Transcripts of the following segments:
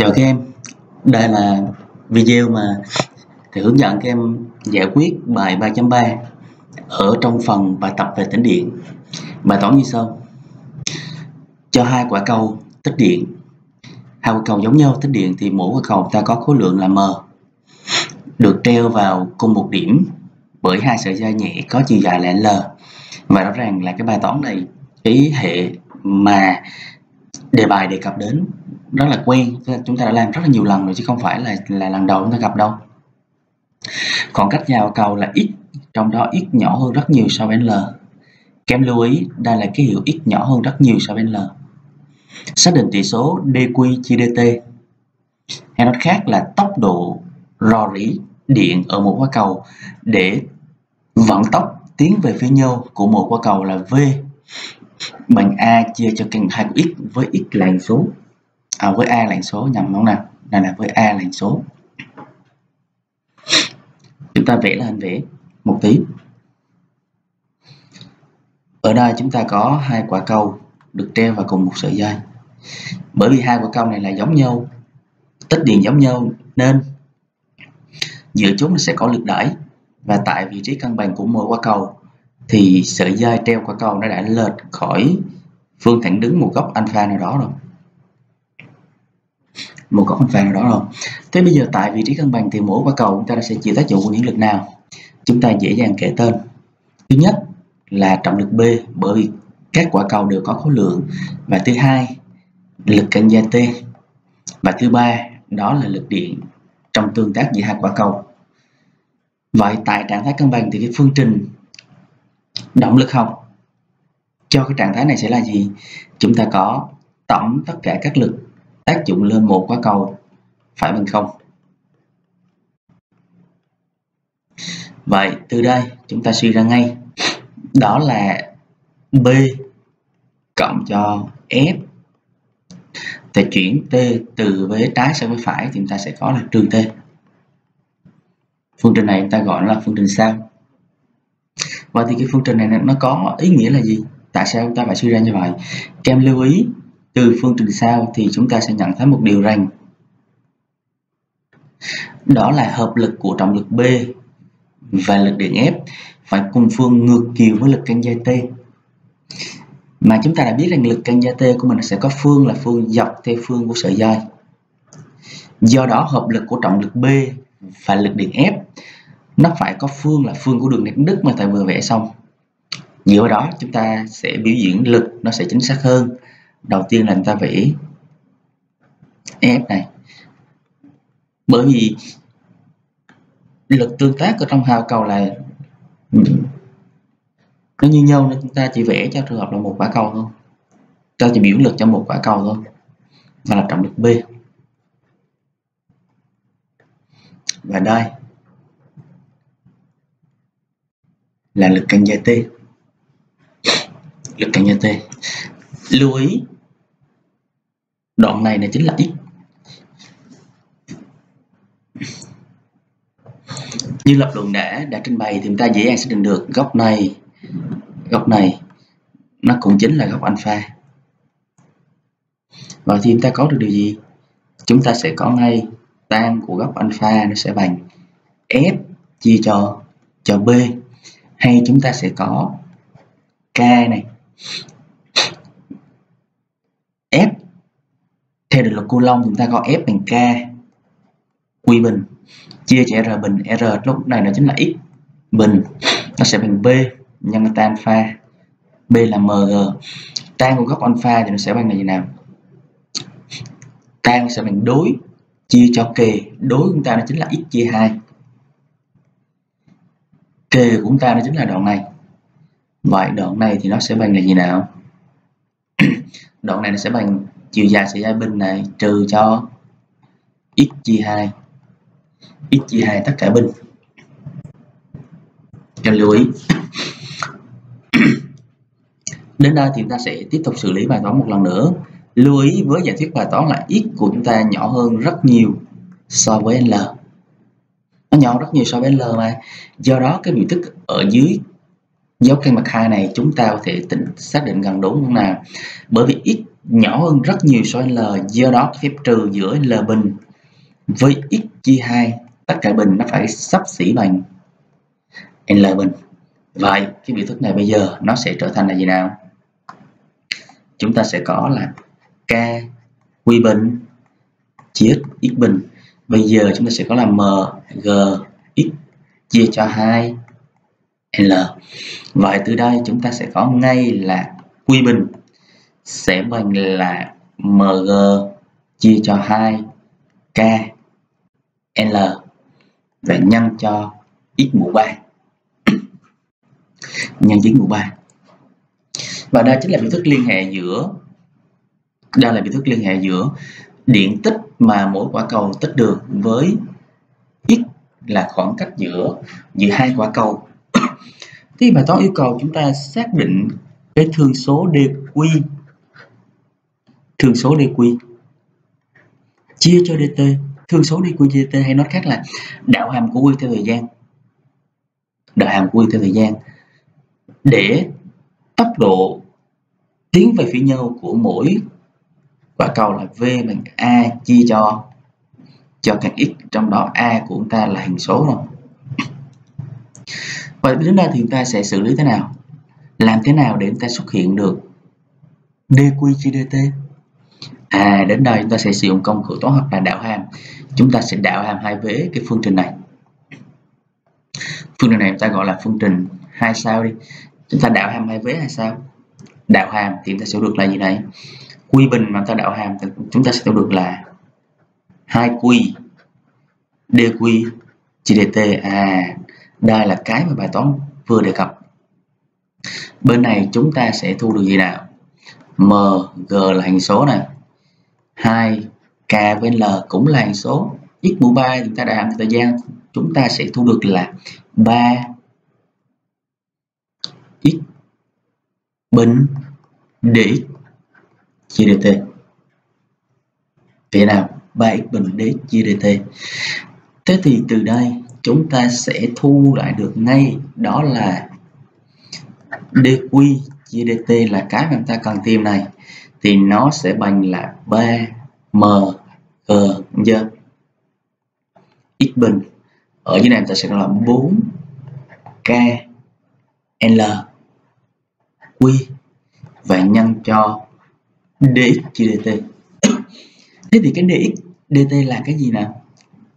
Chào các em, đây là video mà thầy hướng dẫn các em giải quyết bài 3.3 ở trong phần bài tập về tĩnh điện. Bài toán như sau. Cho hai quả cầu tích điện. Hai quả cầu giống nhau tích điện thì mỗi quả cầu ta có khối lượng là m. Được treo vào cùng một điểm bởi hai sợi dây nhẹ có chiều dài là l. Và rõ ràng là cái bài toán này ý hệ mà đề bài đề cập đến rất là quen. Chúng ta đã làm rất là nhiều lần rồi, chứ không phải là là lần đầu chúng ta gặp đâu. Còn cách vào cầu là x trong đó x nhỏ hơn rất nhiều so với l kém lưu ý, đây là ký hiệu x nhỏ hơn rất nhiều so với l xác định tỷ số dq chia dt hay nói khác là tốc độ rò rỉ điện ở một quả cầu để vận tốc tiến về phía nhau của một quả cầu là v. Bằng a chia cho căn hai của x với x là số à, với a là số nhầm đúng nào? Này là với a là số. Chúng ta vẽ là hình vẽ một tí. Ở đây chúng ta có hai quả cầu được treo vào cùng một sợi dây. Bởi vì hai quả cầu này là giống nhau tích điện giống nhau nên giữa chúng sẽ có lực đẩy. Và tại vị trí cân bằng của mỗi quả cầu thì sợi dây treo quả cầu nó đã lệch khỏi phương thẳng đứng một góc alpha nào đó rồi một góc vàng nào đó rồi thế bây giờ tại vị trí cân bằng thì mỗi quả cầu, chúng ta sẽ chịu tác dụng của những lực nào? Chúng ta dễ dàng kể tên. Thứ nhất là trọng lực B, bởi vì các quả cầu đều có khối lượng. Và thứ hai, lực cạnh gia T. Và thứ ba, đó là lực điện trong tương tác giữa hai quả cầu. Vậy tại trạng thái cân bằng thì cái phương trình động lực học cho cái trạng thái này sẽ là gì? Chúng ta có tổng tất cả các lực tác dụng lên một quả cầu, phải bằng không? Vậy, từ đây chúng ta suy ra ngay. Đó là b cộng cho f. Thì chuyển t từ vế trái sang vế phải thì chúng ta sẽ có là trừ t. Phương trình này chúng ta gọi là phương trình sao. Vậy thì cái phương trình này nó có ý nghĩa là gì? Tại sao chúng ta phải suy ra như vậy? Các em lưu ý từ phương trình sau thì chúng ta sẽ nhận thấy một điều rằng đó là hợp lực của trọng lực B và lực điện F phải cùng phương ngược chiều với lực căng dây T. Mà chúng ta đã biết rằng lực căng dây T của mình sẽ có phương là phương dọc theo phương của sợi dây. Do đó, hợp lực của trọng lực B và lực điện F, nó phải có phương là phương của đường nét đứt mà thầy vừa vẽ xong. Dựa vào đó, chúng ta sẽ biểu diễn lực nó sẽ chính xác hơn đầu tiên là chúng ta vẽ F này. Bởi vì lực tương tác ở trong hào cầu là nó như nhau nên chúng ta chỉ vẽ cho trường hợp là một quả cầu thôi. Ta chỉ biểu lực cho một quả cầu thôi và là trọng lực B. Và đây là lực căng dây T. Lực căng dây T lưu ý, đoạn này là chính là x như lập luận đã đã trình bày thì chúng ta dễ dàng xác định được góc này góc này, nó cũng chính là góc alpha. Và thì chúng ta có được điều gì? Chúng ta sẽ có ngay tan của góc alpha nó sẽ bằng f chia cho cho b. Hay chúng ta sẽ có k này f theo định luật Coulomb chúng ta có f bằng k. Q bình. Chia cho r bình. R lúc này nó chính là x. Bình. Nó sẽ bằng b nhân tan alpha b là mg tan của góc alpha thì nó sẽ bằng là gì nào? Tan sẽ bằng đối. Chia cho kề đối của chúng ta nó chính là x chia 2 kề của chúng ta nó chính là đoạn này. Vậy đoạn này thì nó sẽ bằng là gì nào? Đoạn này nó sẽ bằng chiều dài sợi dây bên này, trừ cho x chia 2 x chia 2 tất cả bên. Cho lưu ý. Đến đây thì chúng ta sẽ tiếp tục xử lý bài toán một lần nữa. Lưu ý với giải thuyết bài toán là x của chúng ta nhỏ hơn rất nhiều so với l. Nó nhỏ rất nhiều so với l mà. Do đó, cái biểu thức ở dưới dấu căn bậc hai này, chúng ta có thể tính xác định gần đúng không nào? Bởi vì x nhỏ hơn rất nhiều so với L, do đó phép trừ giữa L bình với x chia 2 tất cả bình nó phải sắp xỉ bằng L bình. Vậy cái biểu thức này bây giờ nó sẽ trở thành là gì nào? Chúng ta sẽ có là K quy bình chia x bình. Bây giờ chúng ta sẽ có là m, g, x chia cho 2 l. Vậy từ đây chúng ta sẽ có ngay là quy bình sẽ bằng là mg chia cho 2 k, l, và nhân cho x mũ 3 nhân x mũ 3 và đây chính là biểu thức liên hệ giữa đây là biểu thức liên hệ giữa điện tích mà mỗi quả cầu tích được với x là khoảng cách giữa giữa hai quả cầu. Thì bài toán yêu cầu, chúng ta xác định cái thương số dq thương số dq chia cho dt thương số dq chia dt hay nói khác là đạo hàm của quy theo thời gian. Đạo hàm của quy theo thời gian. Để tốc độ tiến về phía nhau của mỗi quả cầu là v bằng a chia cho cho càng x, trong đó a của chúng ta là hình số rồi. Vậy đến đây thì chúng ta sẽ xử lý thế nào? Làm thế nào để chúng ta xuất hiện được dq chia dt à đến đây chúng ta sẽ sử dụng công cụ toán học là đạo hàm. Chúng ta sẽ đạo hàm hai vế cái phương trình này. Phương trình này chúng ta gọi là phương trình hai sao đi. Chúng ta đạo hàm hai vế hai sao. Đạo hàm thì chúng ta sẽ được là gì này quy bình mà ta đạo hàm thì chúng ta sẽ tạo được là hai quy dq chia dt à đây là cái mà bài toán vừa đề cập. Bên này chúng ta sẽ thu được gì nào? M, g là hình số này. 2 k với l cũng là hình số. X mũ 3 chúng ta đã làm thời gian, chúng ta sẽ thu được là 3 x bình dx chia dt vậy nào? 3x bình dx chia dt thế thì từ đây chúng ta sẽ thu lại được ngay, đó là dq chia dt là cái mà chúng ta cần tìm này thì nó sẽ bằng là 3 m, g chưa x bình. Ở dưới này ta sẽ là 4 k, l, q, và nhân cho dx chia dt thế thì cái dx dt là cái gì nào?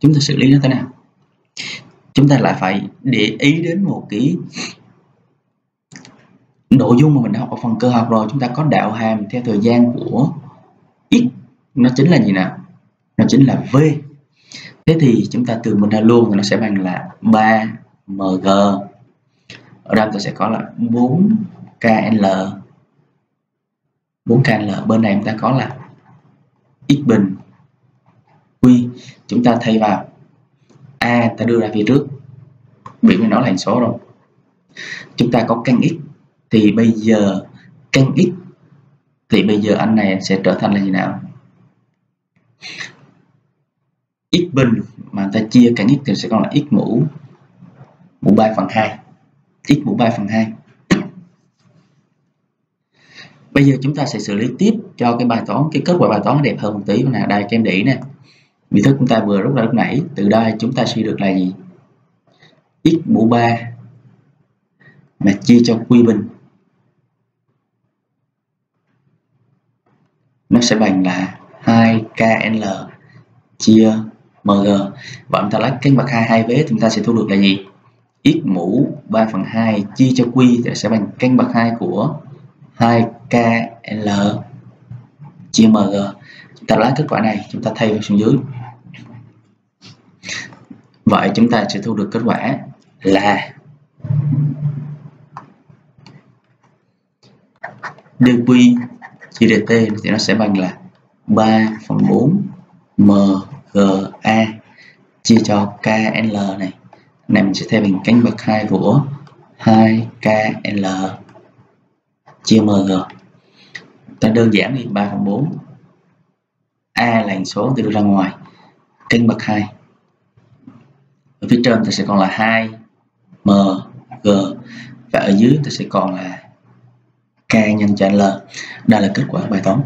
Chúng ta xử lý nó thế nào? Chúng ta lại phải để ý đến một cái nội dung mà mình đã học ở phần cơ học rồi, chúng ta có đạo hàm theo thời gian của x, nó chính là gì nào? Nó chính là v. Thế thì chúng ta từ mình ra luôn thì nó sẽ bằng là 3 mg ở đây ta sẽ có là 4 kl 4 kl bên này chúng ta có là x bình q chúng ta thay vào a ta đưa ra phía trước. Biểu mình nó là số rồi. Chúng ta có căn x thì bây giờ căn x thì bây giờ anh này sẽ trở thành là gì nào? X bình. Mà ta chia căn x thì sẽ còn là x mũ. Mũ 3 phần 2 x mũ 3 phần 2 bây giờ chúng ta sẽ xử lý tiếp cho cái bài toán, cái kết quả bài toán đẹp hơn một tí. Là đây, kem đỉ nè. Vì thức chúng ta vừa rút ra lúc nãy, từ đây chúng ta suy được là gì? X mũ 3 mà chia cho quy bình. Nó sẽ bằng là 2KL chia MG và chúng ta lấy cái bậc 2 hai vế thì chúng ta sẽ thu được là gì? X mũ 3 phần 2 chia cho quy thì sẽ bằng căn bậc 2 của 2KL chia MG chúng ta lấy kết quả này, chúng ta thay vào xuống dưới. Vậy chúng ta sẽ thu được kết quả là dq chia dt thì nó sẽ bằng là 3 phần 4 mga chia cho kl này. Này mình sẽ thay bằng cánh bậc 2 của 2kl chia mg ta đơn giản đi 3 phần 4 a là số thì đưa ra ngoài, cánh bậc 2 ở phía trên ta sẽ còn là 2 m, g. Và ở dưới ta sẽ còn là k nhân cho l đây là kết quả bài toán.